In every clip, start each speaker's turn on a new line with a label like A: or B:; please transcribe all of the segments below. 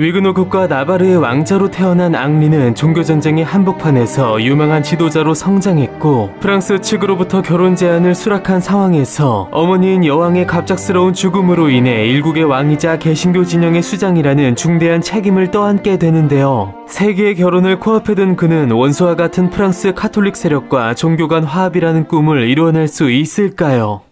A: 위그노 국가 나바르의 왕자로 태어난 앙리는 종교전쟁의 한복판에서 유망한 지도자로 성장했고 프랑스 측으로부터 결혼 제안을 수락한 상황에서 어머니인 여왕의 갑작스러운 죽음으로 인해 일국의 왕이자 개신교 진영의 수장이라는 중대한 책임을 떠안게 되는데요. 세계의 결혼을 코앞에 둔 그는 원수와 같은 프랑스 카톨릭 세력과 종교 간 화합이라는 꿈을 이뤄낼 수 있을까요?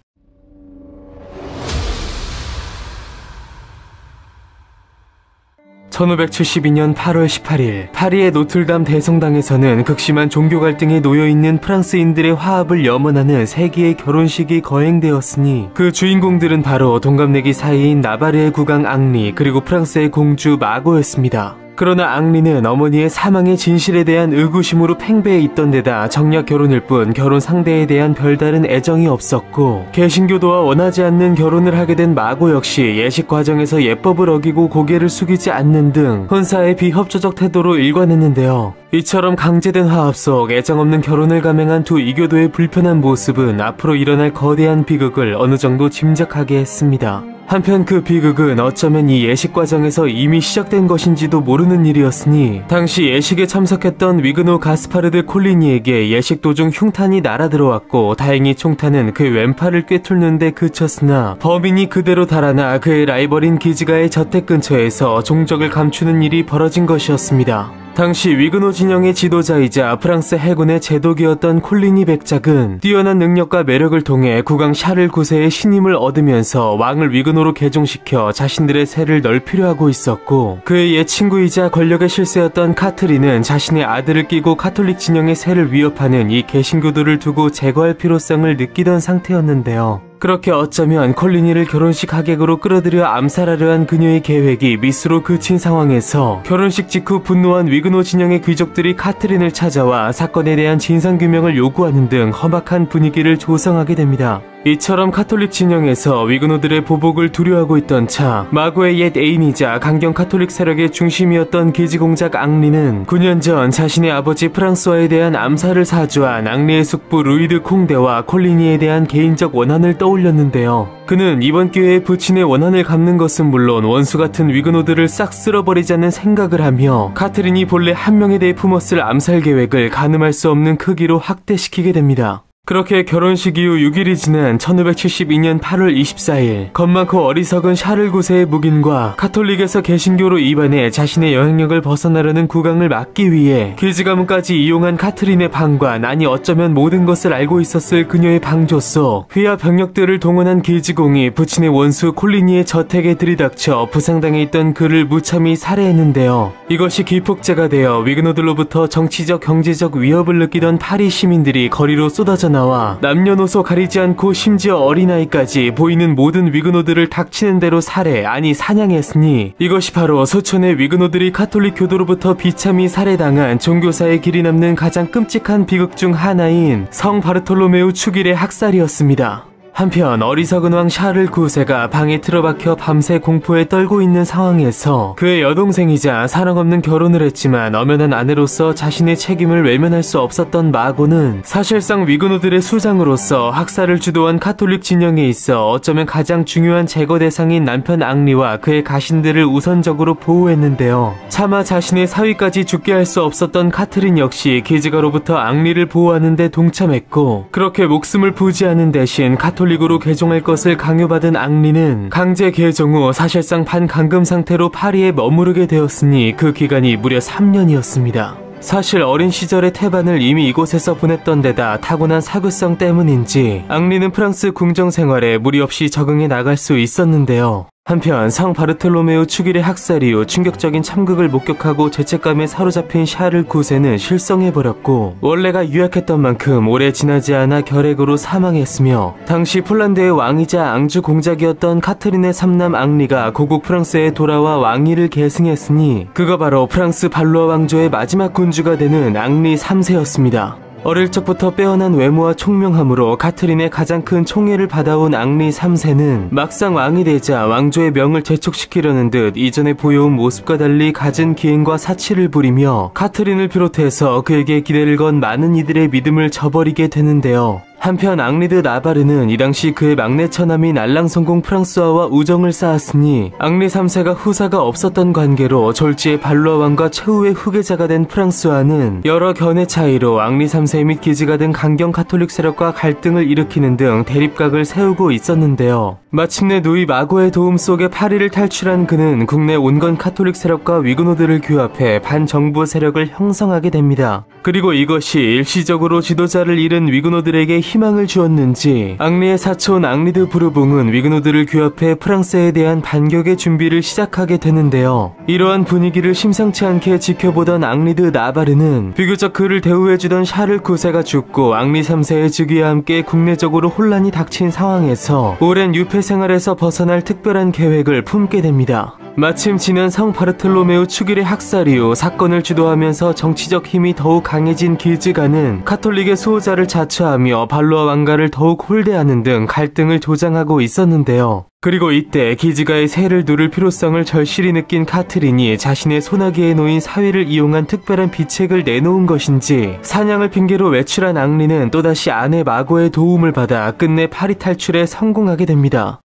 A: 1572년 8월 18일 파리의 노틀담 대성당에서는 극심한 종교 갈등에 놓여 있는 프랑스인들의 화합을 염원하는 세기의 결혼식이 거행되었으니 그 주인공들은 바로 동갑내기 사이인 나바르의 국왕 앙리 그리고 프랑스의 공주 마고였습니다. 그러나 앙리는 어머니의 사망의 진실에 대한 의구심으로 팽배해 있던 데다 정략 결혼일 뿐 결혼 상대에 대한 별다른 애정이 없었고 개신교도와 원하지 않는 결혼을 하게 된 마고 역시 예식 과정에서 예법을 어기고 고개를 숙이지 않는 등 혼사의 비협조적 태도로 일관했는데요. 이처럼 강제된 화합 속 애정 없는 결혼을 감행한 두 이교도의 불편한 모습은 앞으로 일어날 거대한 비극을 어느 정도 짐작하게 했습니다. 한편 그 비극은 어쩌면 이 예식 과정에서 이미 시작된 것인지도 모르는 일이었으니 당시 예식에 참석했던 위그노 가스파르드 콜리니에게 예식 도중 흉탄이 날아들어왔고 다행히 총탄은 그 왼팔을 꿰뚫는데 그쳤으나 범인이 그대로 달아나 그의 라이벌인 기즈가의 저택 근처에서 종적을 감추는 일이 벌어진 것이었습니다. 당시 위그노 진영의 지도자이자 프랑스 해군의 제독이었던 콜리니 백작은 뛰어난 능력과 매력을 통해 국왕 샤를 9세의 신임을 얻으면서 왕을 위그노로 개종시켜 자신들의 세를 넓히려 하고 있었고 그의 옛 친구이자 권력의 실세였던 카트린은 자신의 아들을 끼고 카톨릭 진영의 세를 위협하는 이 개신교도를 두고 제거할 필요성을 느끼던 상태였는데요. 그렇게 어쩌면 콜리니를 결혼식 하객으로 끌어들여 암살하려 한 그녀의 계획이 미스로 그친 상황에서 결혼식 직후 분노한 위그노 진영의 귀족들이 카트린을 찾아와 사건에 대한 진상규명을 요구하는 등 험악한 분위기를 조성하게 됩니다. 이처럼 카톨릭 진영에서 위그노들의 보복을 두려워하고 있던 차 마고의 옛 애인이자 강경 카톨릭 세력의 중심이었던 기즈 공작 앙리는 9년 전 자신의 아버지 프랑스와에 대한 암살을 사주한 앙리의 숙부 루이 드 콩데와 콜리니에 대한 개인적 원한을 떠올렸는데요. 그는 이번 기회에 부친의 원한을 갚는 것은 물론 원수 같은 위그노들을 싹 쓸어버리자는 생각을 하며 카트린이 본래 한 명에 대해 품었을 암살 계획을 가늠할 수 없는 크기로 확대시키게 됩니다. 그렇게 결혼식 이후 6일이 지난 1572년 8월 24일 겁 많고 어리석은 샤를 9세의 묵인과 카톨릭에서 개신교로 입안해 자신의 영향력을 벗어나려는 국왕을 막기 위해 기지 가문까지 이용한 카트린의 방관 아니 어쩌면 모든 것을 알고 있었을 그녀의 방조 속 휘하 병력들을 동원한 기지공이 부친의 원수 콜리니의 저택에 들이닥쳐 부상당해 있던 그를 무참히 살해했는데요. 이것이 기폭제가 되어 위그노들로부터 정치적 경제적 위협을 느끼던 파리 시민들이 거리로 쏟아져 나와 남녀노소 가리지 않고 심지어 어린아이까지 보이는 모든 위그노들을 닥치는 대로 살해 아니 사냥했으니 이것이 바로 수천의 위그노들이 카톨릭 교도로부터 비참히 살해당한 종교사에 길이 남는 가장 끔찍한 비극 중 하나인 성 바르톨로메우 축일의 학살이었습니다. 한편 어리석은 왕 샤를 9세가 방에 틀어박혀 밤새 공포에 떨고 있는 상황에서 그의 여동생이자 사랑 없는 결혼을 했지만 엄연한 아내로서 자신의 책임을 외면할 수 없었던 마고는 사실상 위그노들의 수장으로서 학살을 주도한 카톨릭 진영에 있어 어쩌면 가장 중요한 제거 대상인 남편 앙리와 그의 가신들을 우선적으로 보호했는데요. 차마 자신의 사위까지 죽게 할 수 없었던 카트린 역시 기즈가로부터 앙리를 보호하는데 동참했고 그렇게 목숨을 부지하는 대신 카톨릭 카톨릭으로 개종할 것을 강요받은 앙리는 강제 개종 후 사실상 반감금 상태로 파리에 머무르게 되었으니 그 기간이 무려 3년이었습니다. 사실 어린 시절의 태반을 이미 이곳에서 보냈던 데다 타고난 사교성 때문인지 앙리는 프랑스 궁정 생활에 무리 없이 적응해 나갈 수 있었는데요. 한편 성 바르톨로메오 축일의 학살 이후 충격적인 참극을 목격하고 죄책감에 사로잡힌 샤를 9세는 실성해버렸고 원래가 유약했던 만큼 오래 지나지 않아 결핵으로 사망했으며 당시 폴란드의 왕이자 앙주 공작이었던 카트린의 삼남 앙리가 고국 프랑스에 돌아와 왕위를 계승했으니 그가 바로 프랑스 발로아 왕조의 마지막 군주가 되는 앙리 3세였습니다. 어릴 적부터 빼어난 외모와 총명함으로 카트린의 가장 큰 총애를 받아온 앙리 3세는 막상 왕이 되자 왕조의 명을 재촉시키려는 듯 이전에 보여온 모습과 달리 갖은 기행과 사치를 부리며 카트린을 비롯해서 그에게 기대를 건 많은 이들의 믿음을 저버리게 되는데요. 한편 앙리 드 나바르는 이 당시 그의 막내 처남인 알랑송 공 프랑스와와 우정을 쌓았으니 앙리 3세가 후사가 없었던 관계로 졸지에 발로아 왕가 최후의 후계자가 된 프랑스와는 여러 견해 차이로 앙리 3세 및 기즈가 등 강경 카톨릭 세력과 갈등을 일으키는 등 대립각을 세우고 있었는데요. 마침내 누이 마고의 도움 속에 파리를 탈출한 그는 국내 온건 카톨릭 세력과 위그노들을 규합해 반정부 세력을 형성하게 됩니다. 그리고 이것이 일시적으로 지도자를 잃은 위그노들에게 희망을 주었는지 앙리의 사촌 앙리 드 부르봉은 위그노들을 규합해 프랑스에 대한 반격의 준비를 시작하게 되는데요. 이러한 분위기를 심상치 않게 지켜보던 앙리 드 나바르는 비교적 그를 대우해주던 샤를 9세가 죽고 앙리 3세의 즉위와 함께 국내적으로 혼란이 닥친 상황에서 오랜 유폐 생활에서 벗어날 특별한 계획을 품게 됩니다. 마침 지난 성 바르톨로메오 축일의 학살 이후 사건을 주도하면서 정치적 힘이 더욱 강해진 기즈가는 카톨릭의 수호자를 자처하며 발로아 왕가를 더욱 홀대하는 등 갈등을 조장하고 있었는데요. 그리고 이때 기즈가의 세를 누를 필요성을 절실히 느낀 카트린이 자신의 소나기에 놓인 사위를 이용한 특별한 비책을 내놓은 것인지 사냥을 핑계로 외출한 앙리는 또다시 아내 마고의 도움을 받아 끝내 파리 탈출에 성공하게 됩니다.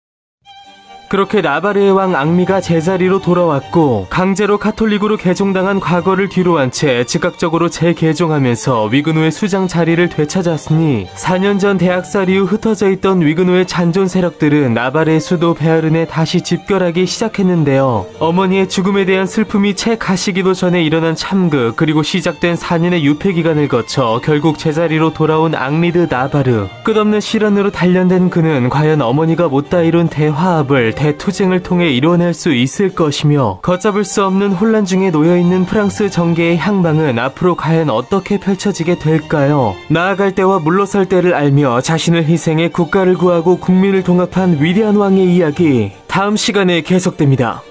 A: 그렇게 나바르의 왕 앙미가 제자리로 돌아왔고 강제로 카톨릭으로 개종당한 과거를 뒤로한 채 즉각적으로 재개종하면서 위그노의 수장 자리를 되찾았으니 4년 전 대학살 이후 흩어져 있던 위그노의 잔존 세력들은 나바르의 수도 베아른에 다시 집결하기 시작했는데요. 어머니의 죽음에 대한 슬픔이 채 가시기도 전에 일어난 참극 그리고 시작된 4년의 유폐 기간을 거쳐 결국 제자리로 돌아온 앙리드 나바르 끝없는 시련으로 단련된 그는 과연 어머니가 못다 이룬 대화합을 대투쟁을 통해 이뤄낼 수 있을 것이며 걷잡을 수 없는 혼란 중에 놓여있는 프랑스 정계의 향방은 앞으로 과연 어떻게 펼쳐지게 될까요? 나아갈 때와 물러설 때를 알며 자신을 희생해 국가를 구하고 국민을 통합한 위대한 왕의 이야기 다음 시간에 계속됩니다.